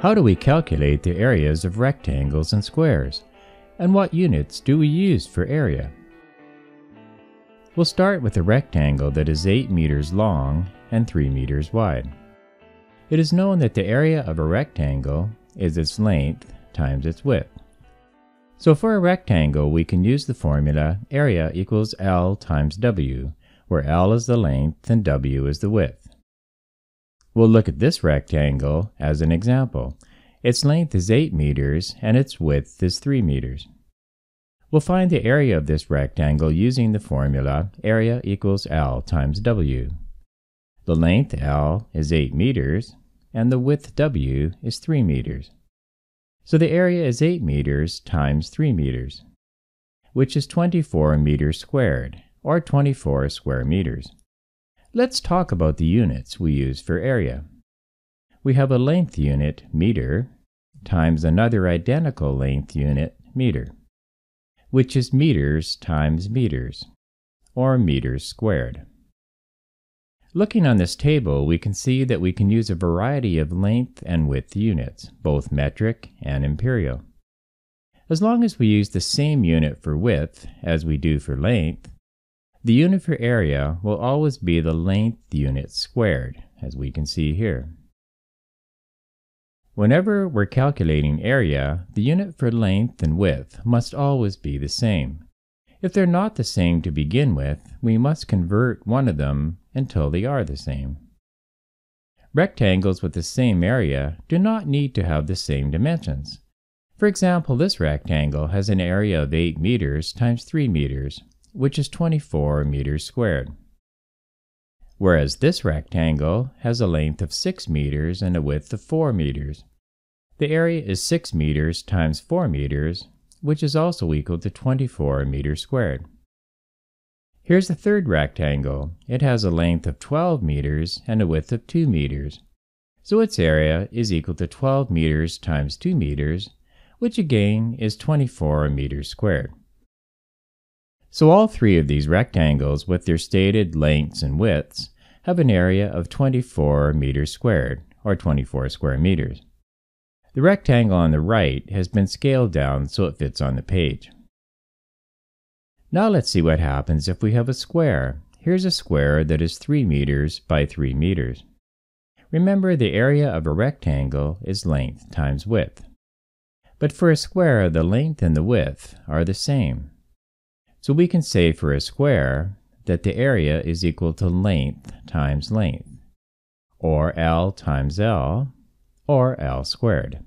How do we calculate the areas of rectangles and squares? And what units do we use for area? We'll start with a rectangle that is 8 meters long and 3 meters wide. It is known that the area of a rectangle is its length times its width. So for a rectangle, we can use the formula area equals L times W, where L is the length and W is the width. We'll look at this rectangle as an example. Its length is 8 meters and its width is 3 meters. We'll find the area of this rectangle using the formula area equals L times W. The length L is 8 meters and the width W is 3 meters. So the area is 8 meters times 3 meters, which is 24 meters squared, or 24 square meters. Let's talk about the units we use for area. We have a length unit, meter, times another identical length unit, meter which is meters times meters, or meters squared. Looking on this table, we can see that we can use a variety of length and width units, both metric and imperial. As long as we use the same unit for width as we do for length, the unit for area will always be the length unit squared, as we can see here. Whenever we're calculating area, the unit for length and width must always be the same. If they're not the same to begin with, we must convert one of them until they are the same. Rectangles with the same area do not need to have the same dimensions. For example, this rectangle has an area of 8 meters times 3 meters, which is 24 meters squared. Whereas this rectangle has a length of 6 meters and a width of 4 meters, the area is 6 meters times 4 meters, which is also equal to 24 meters squared. Here's the third rectangle. It has a length of 12 meters and a width of 2 meters. So its area is equal to 12 meters times 2 meters, which again is 24 meters squared. So all three of these rectangles with their stated lengths and widths have an area of 24 meters squared, or 24 square meters. The rectangle on the right has been scaled down so it fits on the page. Now let's see what happens if we have a square. Here's a square that is 3 meters by 3 meters. Remember the area of a rectangle is length times width. But for a square, the length and the width are the same. So we can say for a square that the area is equal to length times length, or L times L, or L squared.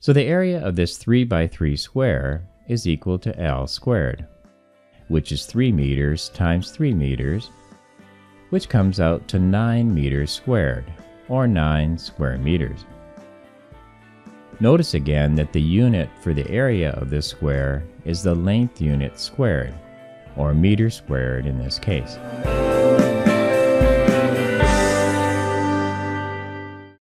So the area of this 3 by 3 square is equal to L squared, which is 3 meters times 3 meters, which comes out to 9 meters squared, or 9 square meters. Notice again that the unit for the area of this square is the length unit squared, or meter squared in this case.